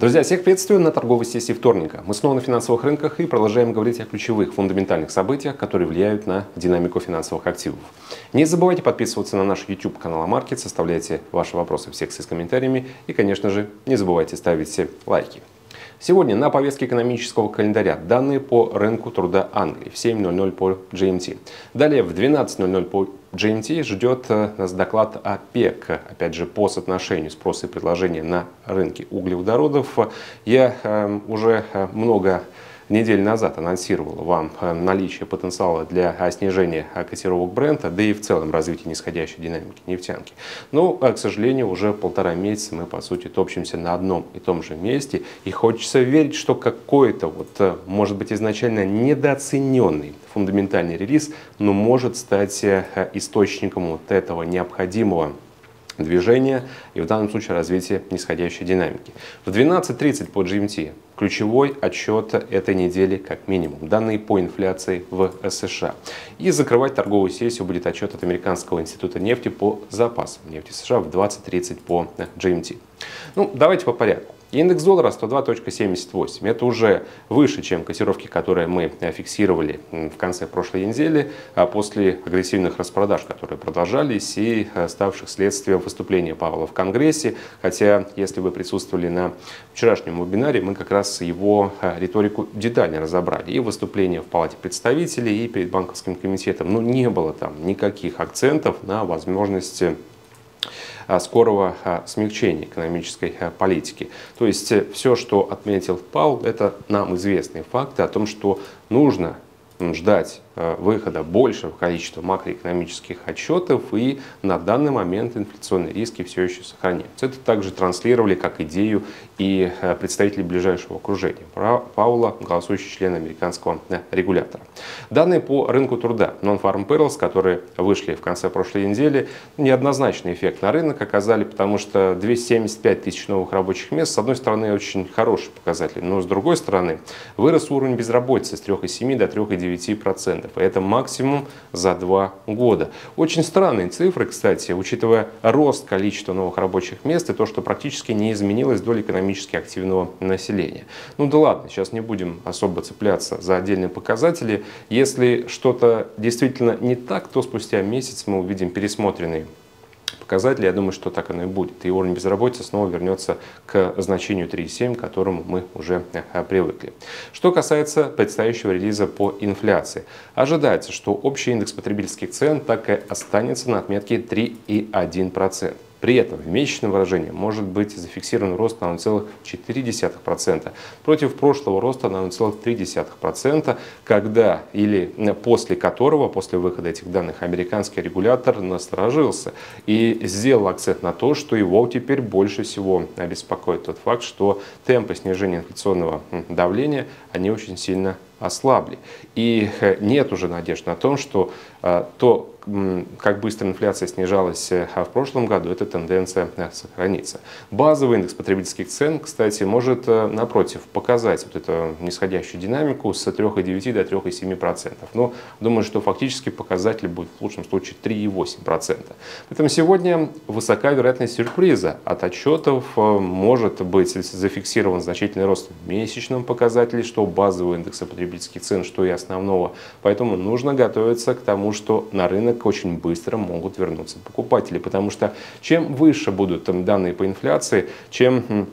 Друзья, всех приветствую на торговой сессии вторника. Мы снова на финансовых рынках и продолжаем говорить о ключевых фундаментальных событиях, которые влияют на динамику финансовых активов. Не забывайте подписываться на наш YouTube канал Амаркет, составляйте ваши вопросы в секции с комментариями и, конечно же, не забывайте ставить лайки. Сегодня на повестке экономического календаря данные по рынку труда Англии в 7.00 по GMT. Далее в 12.00 по GMT ждет э, нас доклад ОПЕК, опять же по соотношению спроса и предложения на рынке углеводородов. Я э, уже много неделю назад анонсировал вам э, наличие потенциала для э, снижения э, котировок бренда, да и в целом развития нисходящей динамики нефтянки. Но, к сожалению, уже полтора месяца мы, по сути, топчемся на одном и том же месте. И хочется верить, что какой-то, вот, может быть, изначально недооцененный фундаментальный релиз, но может стать источником вот этого необходимого движения и в данном случае развития нисходящей динамики. В 12.30 по GMT ключевой отчет этой недели как минимум. Данные по инфляции в США. И закрывать торговую сессию будет отчет от Американского института нефти по запасам нефти США в 20.30 по GMT. Ну, давайте по порядку. Индекс доллара 102.78. Это уже выше, чем котировки, которые мы фиксировали в конце прошлой недели, а после агрессивных распродаж, которые продолжались и э, ставших следствием выступления Павла в Конгрессе. Хотя, если вы присутствовали на вчерашнем вебинаре, мы как раз его э, риторику детально разобрали. И выступление в Палате представителей, и перед банковским комитетом. Но не было там никаких акцентов на возможности скорого а, смягчения экономической а, политики. То есть э, все, что отметил Паул, это нам известные факты о том, что нужно ждать выхода большего количества макроэкономических отчетов, и на данный момент инфляционные риски все еще сохраняются. Это также транслировали как идею и э, представители ближайшего окружения Паула, голосующий член американского э, регулятора. Данные по рынку труда Non-Farm Payrolls, которые вышли в конце прошлой недели, неоднозначный эффект на рынок оказали, потому что 275 тысяч новых рабочих мест, с одной стороны, очень хороший показатель, но с другой стороны, вырос уровень безработицы с 3,7 до 3,9%. Это максимум за два года. Очень странные цифры, кстати, учитывая рост количества новых рабочих мест и то, что практически не изменилась доля экономически активного населения. Ну да ладно, сейчас не будем особо цепляться за отдельные показатели. Если что-то действительно не так, то спустя месяц мы увидим пересмотренный показатели, я думаю, что так оно и будет. И уровень безработицы снова вернется к значению 3,7, к которому мы уже э, привыкли. Что касается предстоящего релиза по инфляции. Ожидается, что общий индекс потребительских цен так и останется на отметке 3,1%. При этом в месячном выражении может быть зафиксирован рост на 0,4% против прошлого роста на 0,3%, когда или после которого, после выхода этих данных, американский регулятор насторожился и сделал акцент на то, что его теперь больше всего беспокоит тот факт, что темпы снижения инфляционного давления, они очень сильно ослабли. И э, нет уже надежд на том, что э, то, как быстро инфляция снижалась э, в прошлом году, эта тенденция сохранится. Базовый индекс потребительских цен, кстати, может, напротив, показать вот эту нисходящую динамику с 3,9 до 3,7%. Но думаю, что фактически показатель будет в лучшем случае 3,8%. Поэтому сегодня высока вероятность сюрприза. От отчетов может быть зафиксирован значительный рост в месячном показателе, что базовый индекс потребительских потребительских цен, что и основного. Поэтому нужно готовиться к тому, что на рынок очень быстро могут вернуться покупатели. Потому что чем выше будут там, данные по инфляции, чем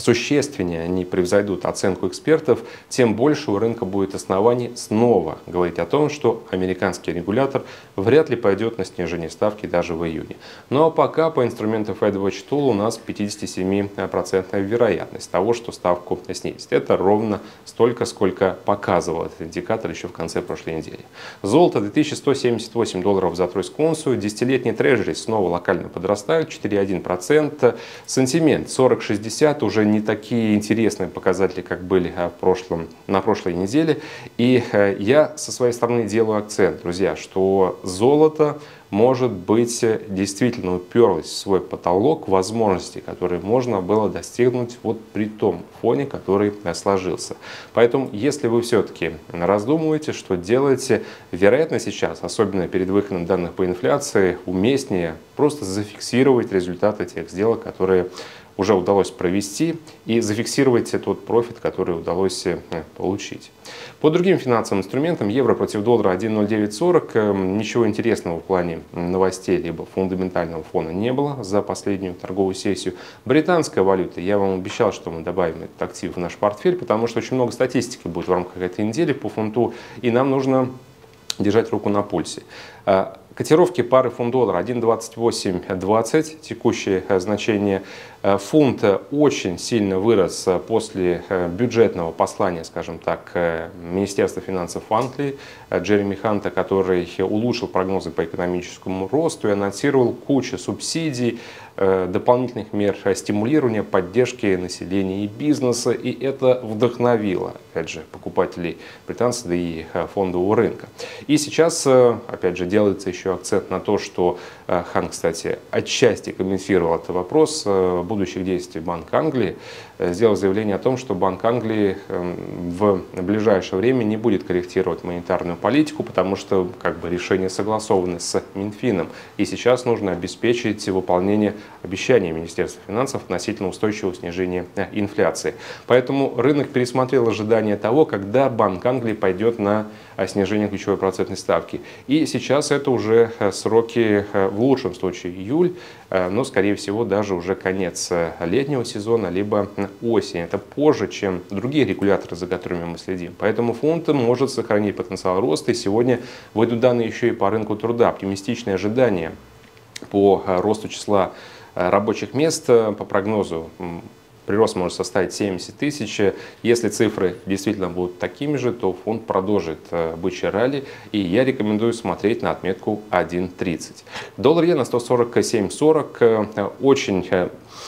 существеннее они превзойдут оценку экспертов, тем больше у рынка будет оснований снова говорить о том, что американский регулятор вряд ли пойдет на снижение ставки даже в июне. Но пока по инструменту FedWatch Tool у нас 57% вероятность того, что ставку снизит. Это ровно столько, сколько показывал этот индикатор еще в конце прошлой недели. Золото 2178 долларов за тройскую унцию, десятилетний трежери снова локально подрастают, 4,1%. Сантимент 40,60 уже не такие интересные показатели, как были а, в прошлом, на прошлой неделе. И э, я со своей стороны делаю акцент, друзья, что золото может быть, действительно уперлась в свой потолок возможностей, которые можно было достигнуть вот при том фоне, который сложился. Поэтому, если вы все-таки раздумываете, что делаете, вероятно, сейчас, особенно перед выходом данных по инфляции, уместнее просто зафиксировать результаты тех сделок, которые уже удалось провести и зафиксировать тот профит, который удалось э, получить. По другим финансовым инструментам евро против доллара 1.0940. Эм, ничего интересного в плане новостей либо фундаментального фона не было за последнюю торговую сессию. Британская валюта. Я вам обещал, что мы добавим этот актив в наш портфель, потому что очень много статистики будет в рамках этой недели по фунту, и нам нужно держать руку на пульсе. Э, котировки пары фунт-доллар 1.2820, текущее э, значение. Э, фунт очень сильно вырос после бюджетного послания, скажем так, Министерства финансов Англии, Джереми Ханта, который улучшил прогнозы по экономическому росту и анонсировал кучу субсидий, дополнительных мер стимулирования, поддержки населения и бизнеса. И это вдохновило, опять же, покупателей британцев, да и фондового рынка. И сейчас, опять же, делается еще акцент на то, что э, Хан, кстати, отчасти комментировал этот вопрос э, будущих действий Банка Англии, э, сделал заявление о том, что Банк Англии эм, в ближайшее время не будет корректировать монетарную политику, потому что как бы решения согласованы с Минфином. И сейчас нужно обеспечить выполнение обещаний Министерства финансов относительно устойчивого снижения инфляции. Поэтому рынок пересмотрел ожидания того, когда Банк Англии пойдет на снижение ключевой процентной ставки. И сейчас это уже э, сроки э, в лучшем случае июль, э, но скорее всего даже уже конец летнего сезона, либо осень. Это позже, чем другие регуляторы, за которыми мы следим. Поэтому фонд может сохранить потенциал роста. И сегодня выйдут данные еще и по рынку труда. Оптимистичные ожидания по росту числа рабочих мест по прогнозу прирост может составить 70 тысяч. Если цифры действительно будут такими же, то фонд продолжит э, бычий ралли, и я рекомендую смотреть на отметку 1.30. Доллар иена 147.40, э, очень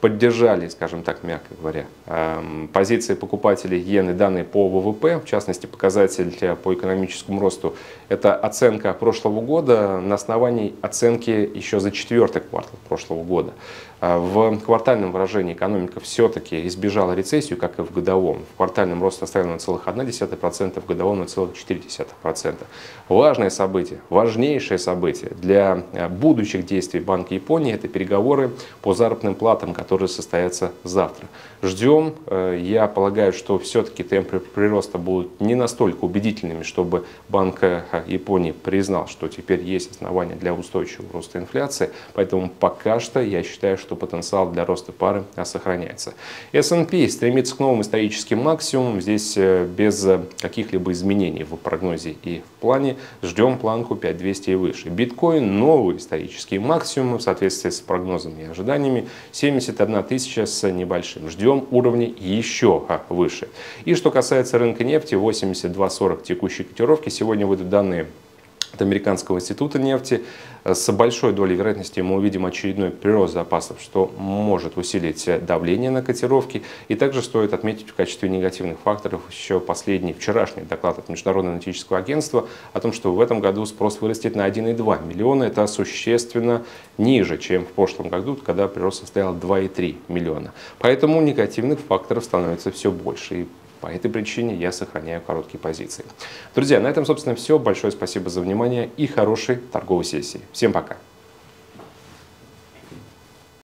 поддержали, скажем так, мягко говоря, эм, позиции покупателей иены данные по ВВП, в частности, показатель по экономическому росту. Это оценка прошлого года на основании оценки еще за четвертый квартал прошлого года. Э, в квартальном выражении экономика все-таки избежала рецессию, как и в годовом. В квартальном рост составил 0,1%, в годовом 0,4%. Важное событие, важнейшее событие для э, будущих действий Банка Японии – это переговоры по заработным платам, которые состоятся завтра. Ждем. Э, я полагаю, что все-таки темпы прироста будут не настолько убедительными, чтобы Банк Японии признал, что теперь есть основания для устойчивого роста инфляции. Поэтому пока что я считаю, что потенциал для роста пары сохраняется. S&P стремится к новым историческим максимумам. Здесь э, без каких-либо изменений в прогнозе и в плане. Ждем планку 5200 и выше. Биткоин новый исторический максимум в соответствии с прогнозами и ожиданиями 71 тысяча с небольшим. Ждем уровни еще выше. И что касается рынка нефти, 82.40 текущей котировки. Сегодня выйдут данные от Американского института нефти. С большой долей вероятности мы увидим очередной прирост запасов, что может усилить давление на котировки. И также стоит отметить в качестве негативных факторов еще последний вчерашний доклад от Международного аналитического агентства о том, что в этом году спрос вырастет на 1,2 миллиона. Это существенно ниже, чем в прошлом году, когда прирост составил 2,3 миллиона. Поэтому негативных факторов становится все больше. И по этой причине я сохраняю короткие позиции. Друзья, на этом, собственно, все. Большое спасибо за внимание и хорошей торговой сессии. Всем пока!